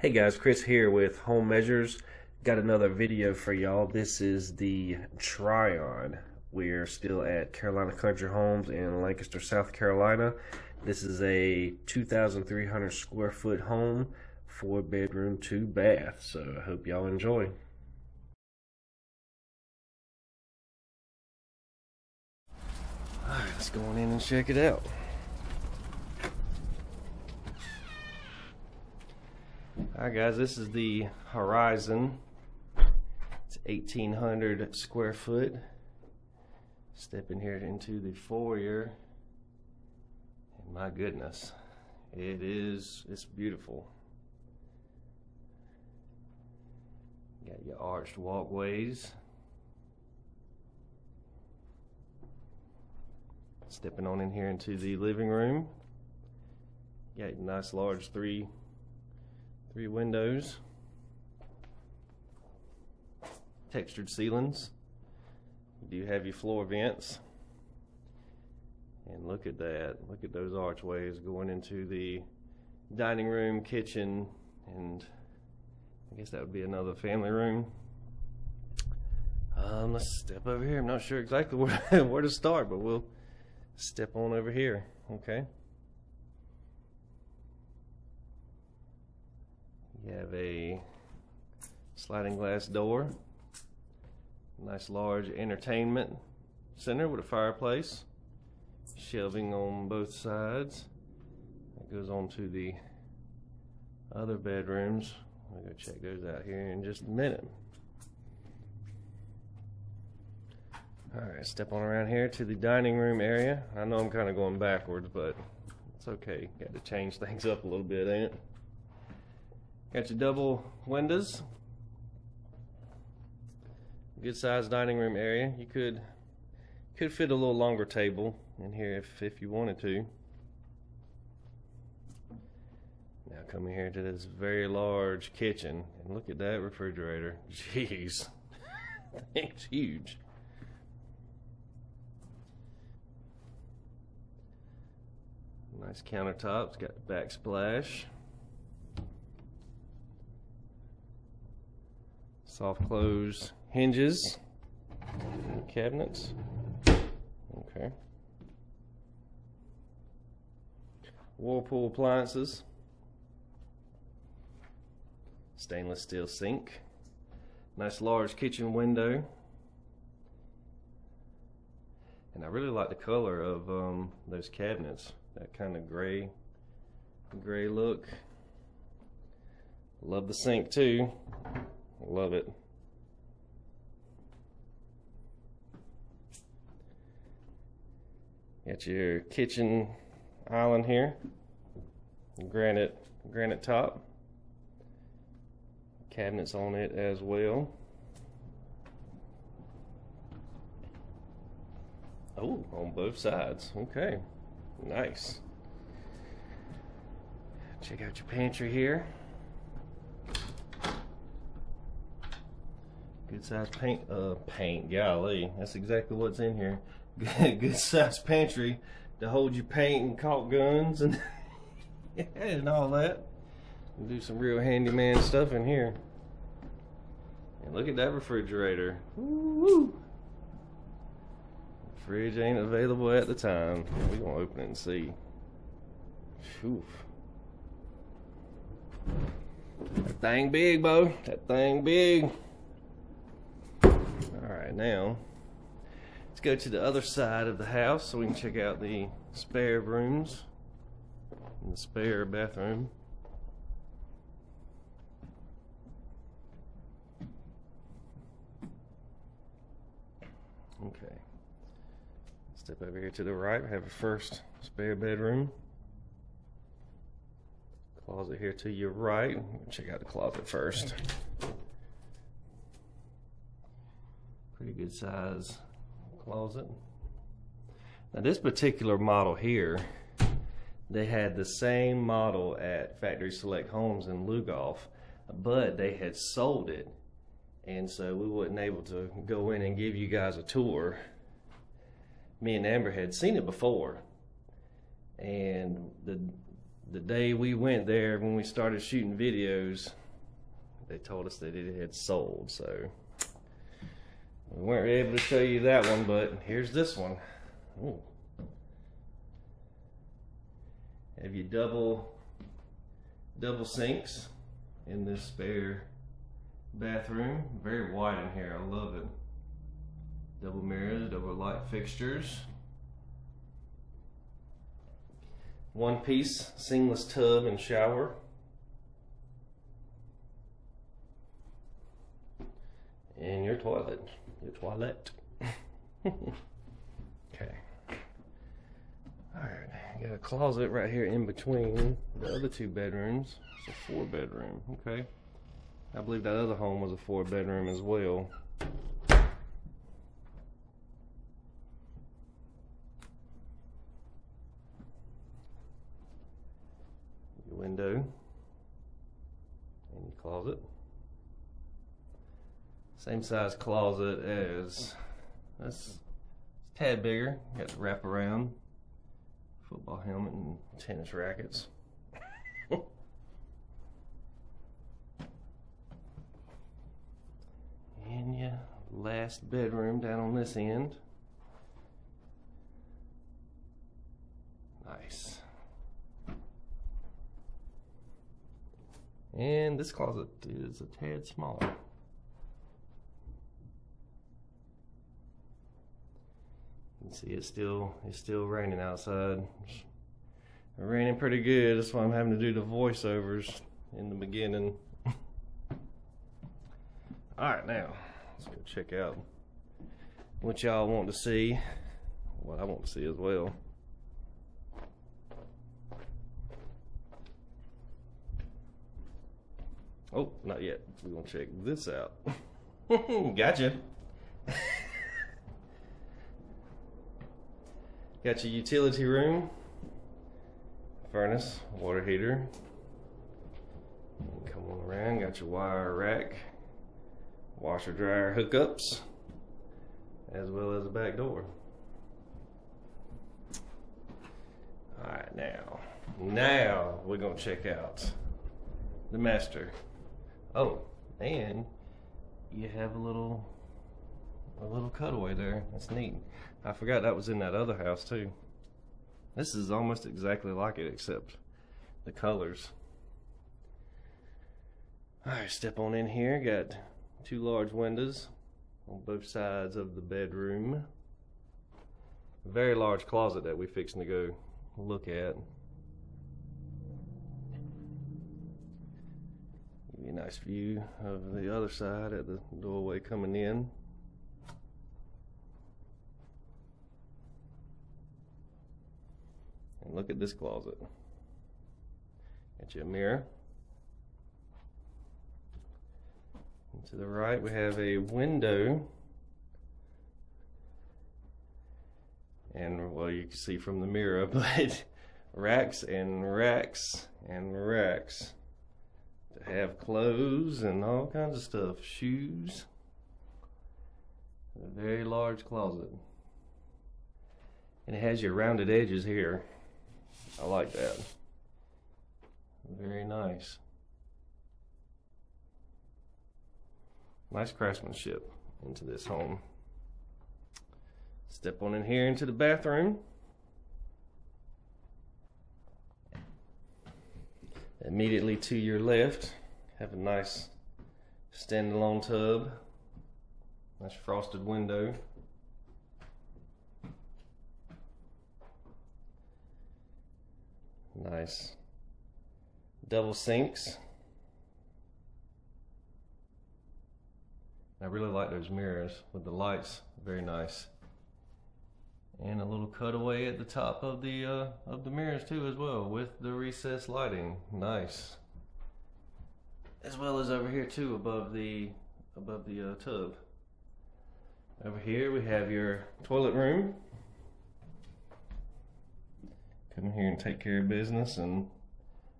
Hey guys, Chris here with Home Measures. Got another video for y'all. This is the Tryon. We're still at Carolina Country Homes in Lancaster, South Carolina. This is a 2,300 square foot home, four bedroom, two bath. So I hope y'all enjoy. Alright, let's go on in and check it out. Alright guys, this is the Horizon. It's 1800 square foot. Stepping here into the foyer. And my goodness, it is, it's beautiful. got your arched walkways. Stepping on in here into the living room. Got a nice large three Three windows. Textured ceilings. Do you do have your floor vents. And look at that. Look at those archways going into the dining room, kitchen, and I guess that would be another family room. Um, let's step over here. I'm not sure exactly where, where to start, but we'll step on over here. Okay. You have a sliding glass door, nice large entertainment center with a fireplace, shelving on both sides. That goes on to the other bedrooms. I'll go check those out here in just a minute. Alright, step on around here to the dining room area. I know I'm kind of going backwards, but it's okay. Got to change things up a little bit, ain't it? Got your double windows. Good sized dining room area. You could could fit a little longer table in here if, if you wanted to. Now coming here to this very large kitchen and look at that refrigerator. Jeez. it's huge. Nice countertops, got backsplash. Soft close hinges, cabinets. Okay. Whirlpool appliances. Stainless steel sink. Nice large kitchen window. And I really like the color of um, those cabinets. That kind of gray, gray look. Love the sink too. Love it. Got your kitchen island here. Granite granite top. Cabinets on it as well. Oh, on both sides. Okay. Nice. Check out your pantry here. Good size paint, uh, paint, golly, that's exactly what's in here. Good good size pantry to hold your paint and caulk guns and, and all that. Do some real handyman stuff in here. And look at that refrigerator. Woo! Fridge ain't available at the time. We're gonna open it and see. Oof. That thing big, Bo. That thing big. All right, now let's go to the other side of the house so we can check out the spare rooms and the spare bathroom. Okay. Step over here to the right. We have a first spare bedroom. Closet here to your right. Check out the closet first. Pretty good size closet. Now this particular model here, they had the same model at Factory Select Homes in Lugoff, but they had sold it. And so we wasn't able to go in and give you guys a tour. Me and Amber had seen it before. And the the day we went there when we started shooting videos, they told us that it had sold. So we weren't able to show you that one, but here's this one. Ooh. Have you double double sinks in this spare bathroom? Very wide in here. I love it. Double mirrors, double light fixtures. One piece seamless tub and shower. And your toilet. Your toilet. okay. Alright, got a closet right here in between the other two bedrooms. It's a four bedroom. Okay. I believe that other home was a four bedroom as well. Your window and your closet. Same size closet as that's a tad bigger. Got the wrap around football helmet and tennis rackets. and your last bedroom down on this end. Nice. And this closet is a tad smaller. You can see it's still it's still raining outside. It's raining pretty good. That's why I'm having to do the voiceovers in the beginning. All right, now let's go check out what y'all want to see. What I want to see as well. Oh, not yet. We're gonna check this out. gotcha. Got your utility room, furnace, water heater. Come on around, got your wire rack, washer dryer hookups, as well as a back door. Alright, now, now we're gonna check out the master. Oh, and you have a little a little cutaway there. That's neat. I forgot that was in that other house too. This is almost exactly like it except the colors. Alright, step on in here. Got two large windows on both sides of the bedroom. Very large closet that we're fixing to go look at. Give you a nice view of the other side at the doorway coming in. And look at this closet. Got you a mirror. And to the right we have a window. And well you can see from the mirror, but racks and racks and racks to have clothes and all kinds of stuff, shoes. A very large closet. And it has your rounded edges here. I like that. Very nice. Nice craftsmanship into this home. Step on in here into the bathroom. Immediately to your left, have a nice standalone tub. Nice frosted window. Nice. Double sinks. I really like those mirrors with the lights. Very nice. And a little cutaway at the top of the uh, of the mirrors too as well with the recessed lighting. Nice. As well as over here too above the above the uh, tub. Over here we have your toilet room come here and take care of business and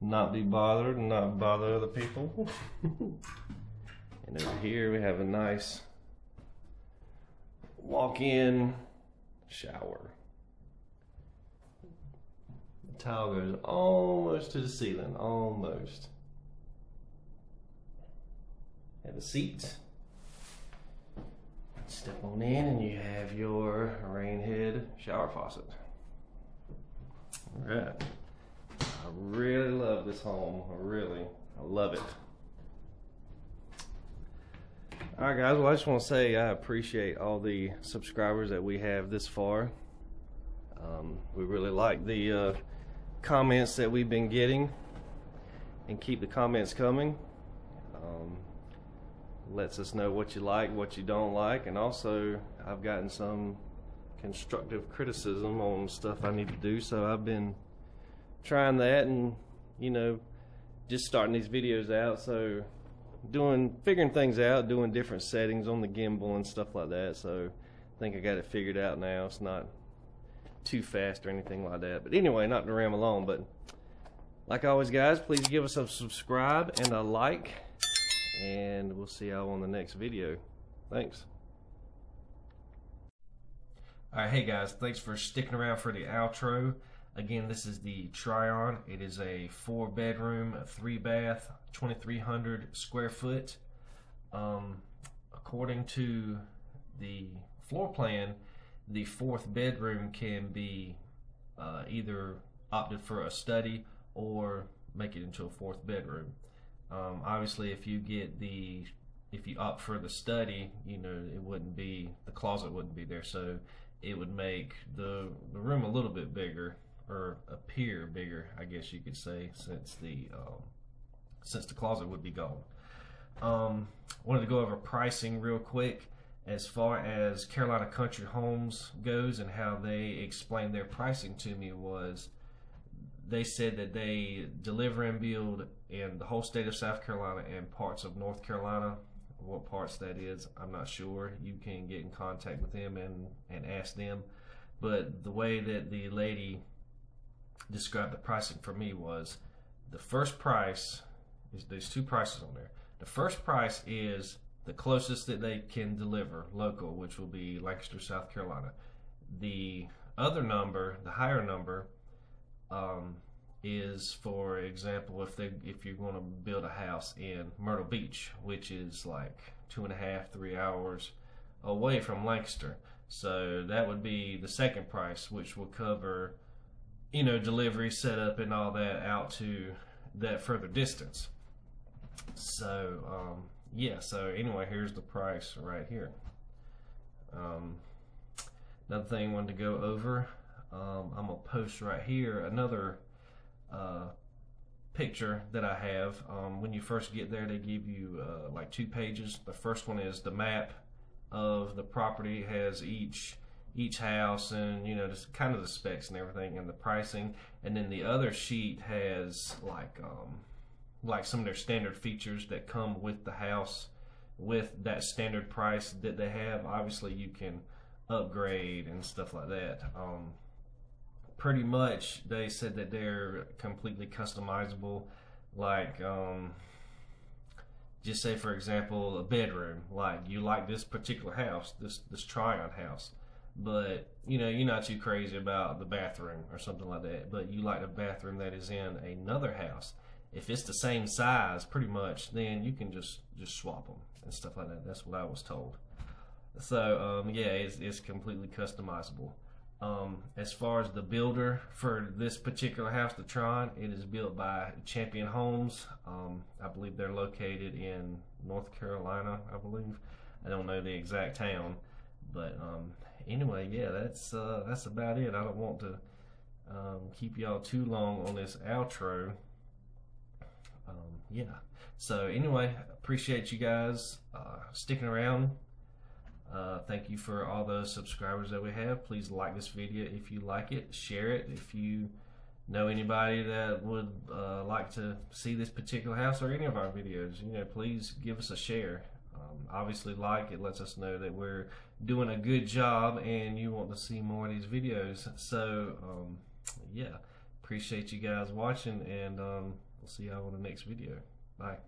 not be bothered and not bother other people. and over here we have a nice walk-in shower. The towel goes almost to the ceiling, almost. Have a seat. Step on in and you have your rain head shower faucet. All right. I really love this home. I really, I love it. All right, guys. Well, I just want to say I appreciate all the subscribers that we have this far. Um, we really like the uh, comments that we've been getting, and keep the comments coming. Um, lets us know what you like, what you don't like, and also I've gotten some constructive criticism on stuff I need to do. So I've been trying that, and you know, just starting these videos out. So doing figuring things out, doing different settings on the gimbal and stuff like that. So I think I got it figured out now. It's not too fast or anything like that. But anyway, not to ram along, but like always, guys, please give us a subscribe and a like, and we'll see y'all on the next video. Thanks. All right, hey guys, thanks for sticking around for the outro. Again, this is the Tryon. It is a four bedroom, three bath, 2,300 square foot. Um, according to the floor plan, the fourth bedroom can be uh, either opted for a study or make it into a fourth bedroom. Um, obviously, if you get the if you opt for the study, you know it wouldn't be the closet wouldn't be there, so it would make the the room a little bit bigger or appear bigger, I guess you could say, since the um, since the closet would be gone. Um, wanted to go over pricing real quick as far as Carolina Country Homes goes and how they explained their pricing to me was they said that they deliver and build in the whole state of South Carolina and parts of North Carolina. What parts that is, I'm not sure. You can get in contact with them and, and ask them. But the way that the lady described the pricing for me was the first price is there's two prices on there. The first price is the closest that they can deliver local, which will be Lancaster, South Carolina. The other number, the higher number, um, is for example if they if you're going to build a house in Myrtle Beach, which is like two and a half, three hours away from Lancaster. So that would be the second price, which will cover, you know, delivery, setup, and all that out to that further distance. So um, yeah, so anyway, here's the price right here. Um, another thing I wanted to go over, um, I'm gonna post right here another uh, picture that I have. Um, when you first get there, they give you uh, like two pages. The first one is the map of the property, has each each house and you know just kind of the specs and everything and the pricing. And then the other sheet has like um, like some of their standard features that come with the house with that standard price that they have. Obviously, you can upgrade and stuff like that. Um, pretty much, they said that they're completely customizable. Like, um, just say for example, a bedroom. Like you like this particular house, this this Tryon house, but you know you're not too crazy about the bathroom or something like that. But you like the bathroom that is in another house if it's the same size, pretty much, then you can just just swap them and stuff like that. That's what I was told. So um, yeah, it's, it's completely customizable. Um, as far as the builder for this particular house, the Tryon, it is built by Champion Homes. Um, I believe they're located in North Carolina. I believe. I don't know the exact town, but um, anyway, yeah, that's uh, that's about it. I don't want to um, keep y'all too long on this outro um, yeah. So anyway, appreciate you guys uh, sticking around. Uh, thank you for all the subscribers that we have. Please like this video if you like it. Share it if you know anybody that would uh, like to see this particular house or any of our videos. You know, please give us a share. Um, obviously, like it lets us know that we're doing a good job and you want to see more of these videos. So, um, yeah, appreciate you guys watching and. Um, We'll see y'all in the next video. Bye.